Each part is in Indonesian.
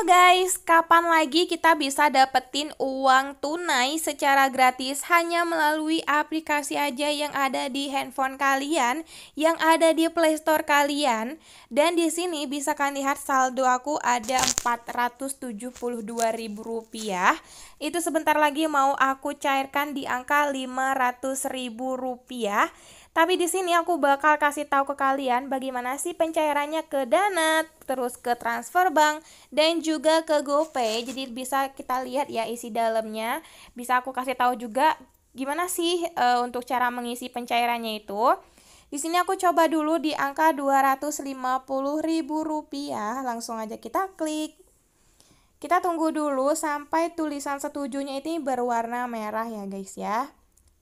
Guys, kapan lagi kita bisa dapetin uang tunai secara gratis hanya melalui aplikasi aja yang ada di handphone kalian, yang ada di Play Store kalian. Dan di sini bisa kalian lihat saldo aku ada Rp472.000. Itu sebentar lagi mau aku cairkan di angka Rp500.000. Tapi di sini aku bakal kasih tahu ke kalian bagaimana sih pencairannya ke Dana, terus ke transfer bank dan juga ke GoPay. Jadi bisa kita lihat ya isi dalamnya. Bisa aku kasih tahu juga gimana sih e, untuk cara mengisi pencairannya itu. Di sini aku coba dulu di angka Rp250.000. Langsung aja kita klik. Kita tunggu dulu sampai tulisan setujunya ini berwarna merah ya guys ya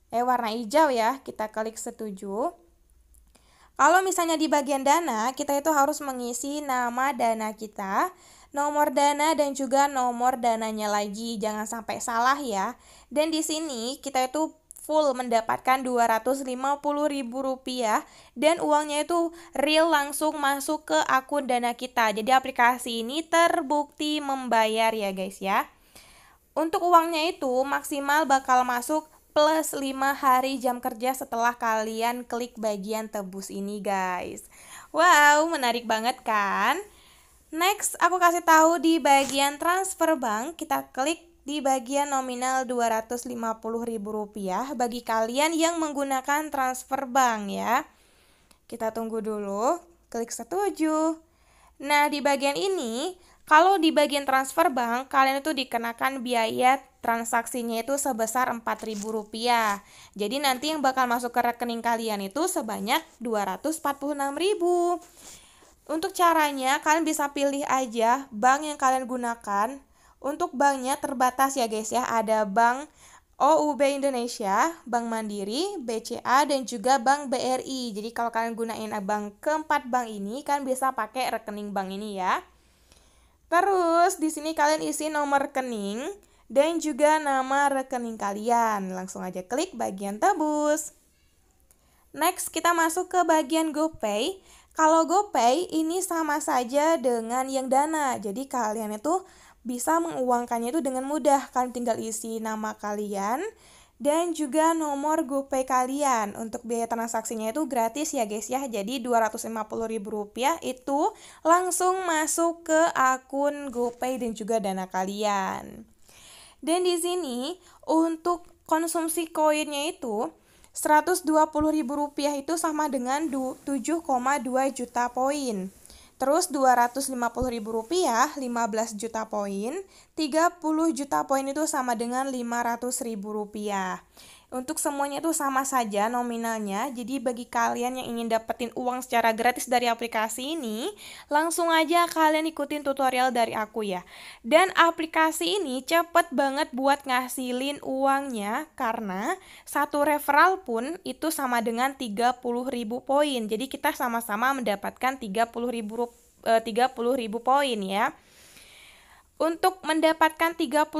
eh warna hijau ya, kita klik setuju. Kalau misalnya di bagian dana, kita itu harus mengisi nama dana kita, nomor dana dan juga nomor dananya lagi. Jangan sampai salah ya. Dan di sini kita itu full mendapatkan Rp250.000 dan uangnya itu real langsung masuk ke akun Dana kita. Jadi aplikasi ini terbukti membayar ya guys ya. Untuk uangnya itu maksimal bakal masuk plus 5 hari jam kerja setelah kalian klik bagian tebus ini guys. Wow, menarik banget kan? Next, aku kasih tahu di bagian transfer bank, kita klik di bagian nominal Rp250.000 bagi kalian yang menggunakan transfer bank ya. Kita tunggu dulu, klik setuju. Nah, di bagian ini kalau di bagian transfer bank, kalian itu dikenakan biaya transaksinya itu sebesar Rp4.000. Jadi nanti yang bakal masuk ke rekening kalian itu sebanyak Rp246.000. Untuk caranya, kalian bisa pilih aja bank yang kalian gunakan. Untuk banknya terbatas ya guys ya, ada bank OUB Indonesia, Bank Mandiri, BCA, dan juga Bank BRI. Jadi kalau kalian gunain bank keempat bank ini, kalian bisa pakai rekening bank ini ya. Terus di sini kalian isi nomor rekening dan juga nama rekening kalian. Langsung aja klik bagian tebus. Next kita masuk ke bagian GoPay. Kalau GoPay ini sama saja dengan yang Dana. Jadi kalian itu bisa menguangkannya itu dengan mudah. Kalian tinggal isi nama kalian, dan juga nomor GoPay kalian. Untuk biaya transaksinya itu gratis ya guys ya. Jadi Rp250.000 itu langsung masuk ke akun GoPay dan juga Dana kalian. Dan di sini untuk konsumsi koinnya itu Rp120.000 itu sama dengan 7,2 juta poin. Terus Rp250.000 15 juta poin, 30 juta poin itu sama dengan Rp500.000. Untuk semuanya itu sama saja nominalnya. Jadi bagi kalian yang ingin dapetin uang secara gratis dari aplikasi ini, langsung aja kalian ikutin tutorial dari aku ya. Dan aplikasi ini cepet banget buat ngasilin uangnya karena satu referral pun itu sama dengan 30.000 poin. Jadi kita sama-sama mendapatkan 30.000 eh, 30.000 poin ya. Untuk mendapatkan 30.000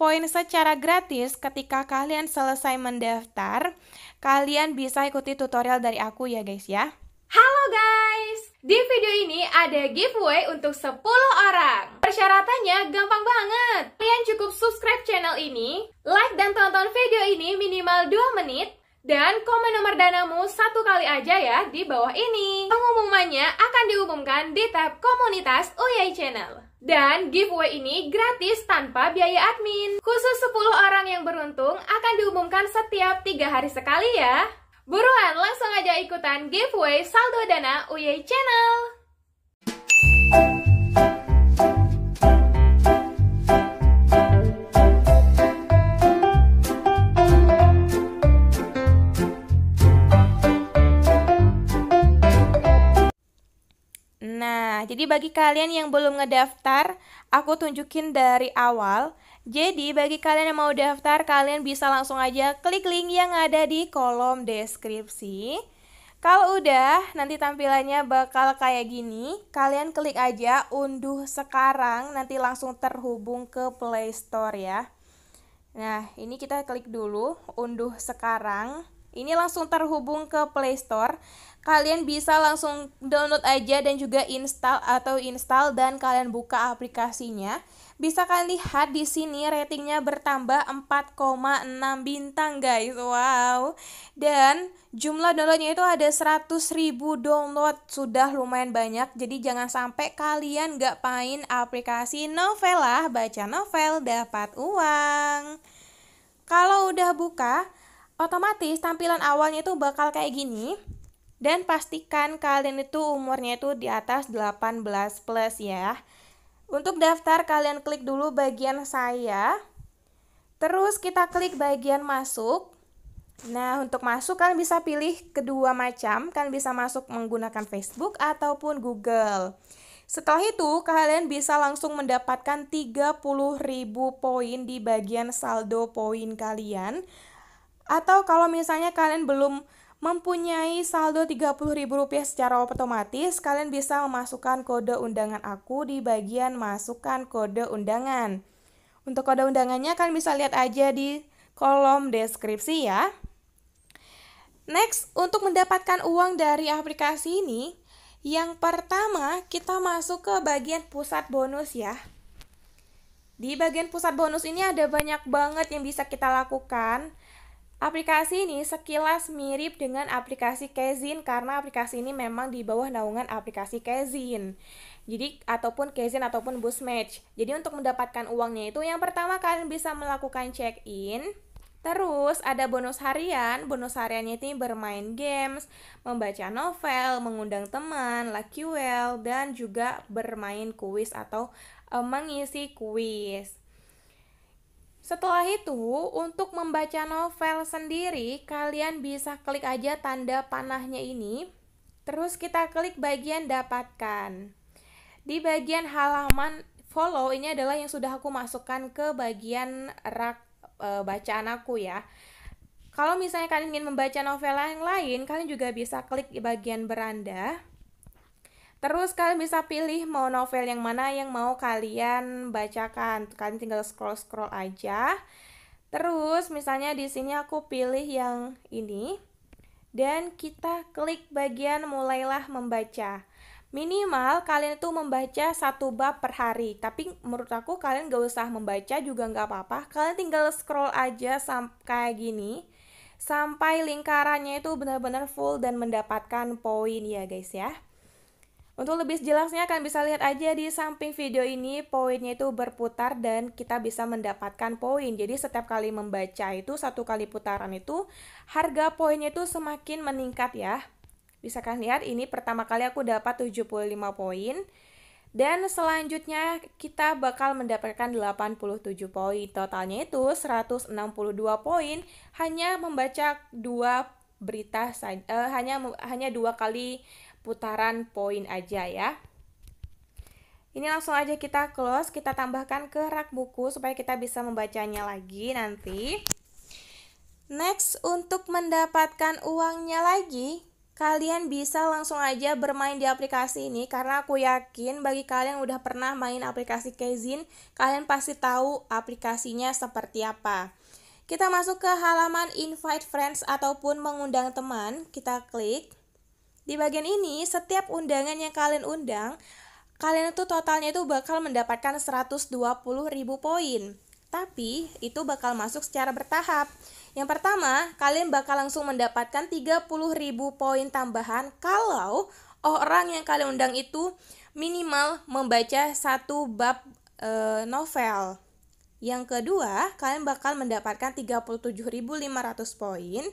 poin secara gratis ketika kalian selesai mendaftar, kalian bisa ikuti tutorial dari aku ya guys ya. Halo guys! Di video ini ada giveaway untuk 10 orang. Persyaratannya gampang banget. Kalian cukup subscribe channel ini, like dan tonton video ini minimal 2 menit, dan komen nomor danamu satu kali aja ya di bawah ini. Pengumumannya akan diumumkan di tab komunitas Uyai Channel. Dan giveaway ini gratis tanpa biaya admin. Khusus 10 orang yang beruntung akan diumumkan setiap 3 hari sekali ya. Buruan langsung aja ikutan giveaway saldo dana UY Channel. Nah, jadi bagi kalian yang belum ngedaftar, aku tunjukin dari awal. Jadi, bagi kalian yang mau daftar, kalian bisa langsung aja klik link yang ada di kolom deskripsi. Kalau udah, nanti tampilannya bakal kayak gini. Kalian klik aja unduh sekarang, nanti langsung terhubung ke Play Store ya. Nah, ini kita klik dulu unduh sekarang. Ini langsung terhubung ke Play Store. Kalian bisa langsung download aja dan juga install atau install dan kalian buka aplikasinya. Bisa kalian lihat di sini ratingnya bertambah 4,6 bintang guys. Wow. Dan jumlah downloadnya itu ada 100 ribu download. Sudah lumayan banyak. Jadi jangan sampai kalian gak main aplikasi novel lah. Baca novel dapat uang. Kalau udah buka, otomatis tampilan awalnya itu bakal kayak gini. Dan pastikan kalian itu umurnya itu di atas 18 plus ya. Untuk daftar kalian klik dulu bagian saya. Terus kita klik bagian masuk. Nah, untuk masuk kalian bisa pilih kedua macam. Kalian bisa masuk menggunakan Facebook ataupun Google. Setelah itu, kalian bisa langsung mendapatkan 30.000 poin di bagian saldo poin kalian. Atau kalau misalnya kalian belum mempunyai saldo Rp30.000 secara otomatis, kalian bisa memasukkan kode undangan aku di bagian masukkan kode undangan. Untuk kode undangannya kalian bisa lihat aja di kolom deskripsi ya. Next, untuk mendapatkan uang dari aplikasi ini, yang pertama kita masuk ke bagian pusat bonus ya. Di bagian pusat bonus ini ada banyak banget yang bisa kita lakukan. Aplikasi ini sekilas mirip dengan aplikasi Kezin karena aplikasi ini memang di bawah naungan aplikasi Kezin. Jadi ataupun Kezin ataupun Match. Jadi untuk mendapatkan uangnya itu yang pertama kalian bisa melakukan check-in. Terus ada bonus harian, bonus hariannya itu bermain games, membaca novel, mengundang teman, lucky well, dan juga bermain kuis atau e, mengisi kuis. Setelah itu, untuk membaca novel sendiri, kalian bisa klik aja tanda panahnya ini. Terus kita klik bagian dapatkan. Di bagian halaman follow ini adalah yang sudah aku masukkan ke bagian rak e, bacaan aku ya. Kalau misalnya kalian ingin membaca novel yang lain, kalian juga bisa klik di bagian beranda. Terus kalian bisa pilih mau novel yang mana yang mau kalian bacakan. Kalian tinggal scroll-scroll aja. Terus misalnya di sini aku pilih yang ini. Dan kita klik bagian mulailah membaca. Minimal kalian itu membaca satu bab per hari. Tapi menurut aku kalian gak usah membaca juga gak apa-apa. Kalian tinggal scroll aja sampai kayak gini. Sampai lingkarannya itu benar-benar full dan mendapatkan poin ya guys ya. Untuk lebih jelasnya kalian bisa lihat aja di samping video ini poinnya itu berputar dan kita bisa mendapatkan poin. Jadi setiap kali membaca itu satu kali putaran itu harga poinnya itu semakin meningkat ya. Bisa kalian lihat ini pertama kali aku dapat 75 poin. Dan selanjutnya kita bakal mendapatkan 87 poin. Totalnya itu 162 poin hanya membaca dua berita saja uh, hanya hanya dua kali putaran poin aja ya. Ini langsung aja kita close, kita tambahkan ke rak buku supaya kita bisa membacanya lagi nanti. Next, untuk mendapatkan uangnya lagi, kalian bisa langsung aja bermain di aplikasi ini karena aku yakin bagi kalian yang udah pernah main aplikasi Kezin, kalian pasti tahu aplikasinya seperti apa. Kita masuk ke halaman invite friends ataupun mengundang teman, kita klik. Di bagian ini, setiap undangan yang kalian undang, kalian itu totalnya itu bakal mendapatkan 120.000 poin. Tapi itu bakal masuk secara bertahap. Yang pertama, kalian bakal langsung mendapatkan 30.000 poin tambahan kalau orang yang kalian undang itu minimal membaca satu bab e, novel. Yang kedua, kalian bakal mendapatkan 37.500 poin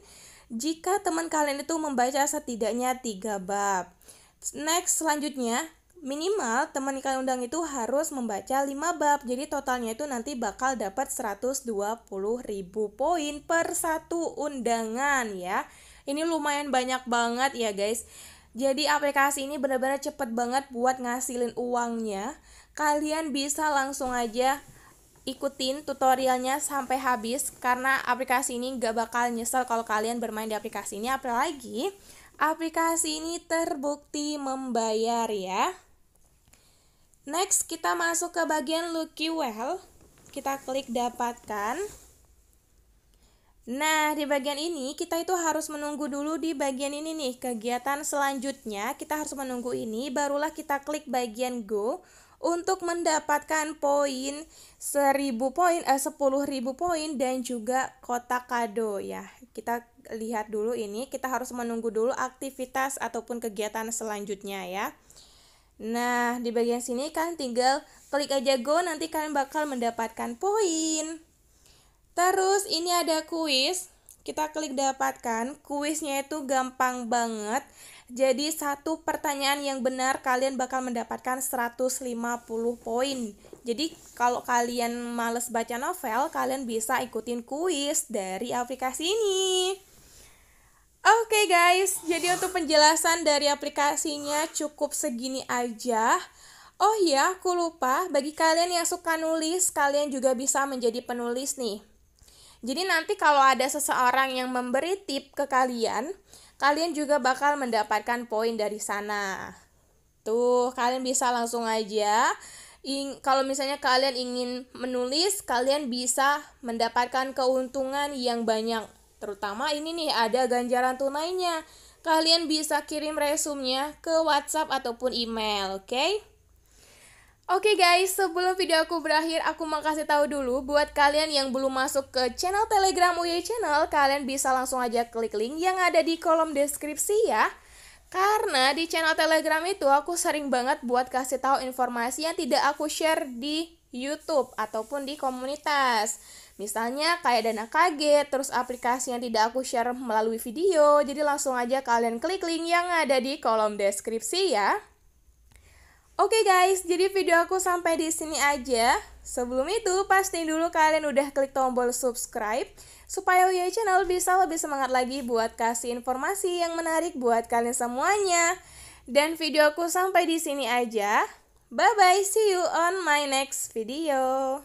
jika teman kalian itu membaca setidaknya tiga bab. Next, selanjutnya, minimal teman kalian undang itu harus membaca 5 bab. Jadi totalnya itu nanti bakal dapat 120.000 poin per satu undangan ya. Ini lumayan banyak banget ya guys. Jadi aplikasi ini benar-benar cepet banget buat ngasilin uangnya. Kalian bisa langsung aja ikutin tutorialnya sampai habis karena aplikasi ini gak bakal nyesel kalau kalian bermain di aplikasi ini. Apalagi aplikasi ini terbukti membayar ya. Next kita masuk ke bagian Lucky Well. Kita klik dapatkan Nah, di bagian ini kita itu harus menunggu dulu di bagian ini nih, kegiatan selanjutnya kita harus menunggu ini, barulah kita klik bagian go untuk mendapatkan poin 1000 poin, eh 10.000 poin dan juga kotak kado ya. Kita lihat dulu ini, kita harus menunggu dulu aktivitas ataupun kegiatan selanjutnya ya. Nah, di bagian sini kan tinggal klik aja go, nanti kalian bakal mendapatkan poin. Terus ini ada kuis. Kita klik dapatkan. Kuisnya itu gampang banget. Jadi satu pertanyaan yang benar kalian bakal mendapatkan 150 poin. Jadi kalau kalian males baca novel, kalian bisa ikutin kuis dari aplikasi ini. Oke okay guys, jadi untuk penjelasan dari aplikasinya cukup segini aja. Oh iya, aku lupa, bagi kalian yang suka nulis, kalian juga bisa menjadi penulis nih. Jadi nanti kalau ada seseorang yang memberi tip ke kalian, kalian juga bakal mendapatkan poin dari sana. Tuh, kalian bisa langsung aja ing kalau misalnya kalian ingin menulis, kalian bisa mendapatkan keuntungan yang banyak. Terutama ini nih ada ganjaran tunainya. Kalian bisa kirim resumnya ke WhatsApp ataupun email, oke? Okay? Oke okay guys, sebelum video aku berakhir, aku mau kasih tahu dulu buat kalian yang belum masuk ke channel Telegram Uye Channel, kalian bisa langsung aja klik link yang ada di kolom deskripsi ya. Karena di channel Telegram itu aku sering banget buat kasih tahu informasi yang tidak aku share di YouTube ataupun di komunitas. Misalnya kayak dana kaget, terus aplikasi yang tidak aku share melalui video. Jadi langsung aja kalian klik link yang ada di kolom deskripsi ya. Oke okay guys, jadi video aku sampai di sini aja. Sebelum itu, pastiin dulu kalian udah klik tombol subscribe supaya Uya Channel bisa lebih semangat lagi buat kasih informasi yang menarik buat kalian semuanya. Dan video aku sampai di sini aja. Bye bye, see you on my next video.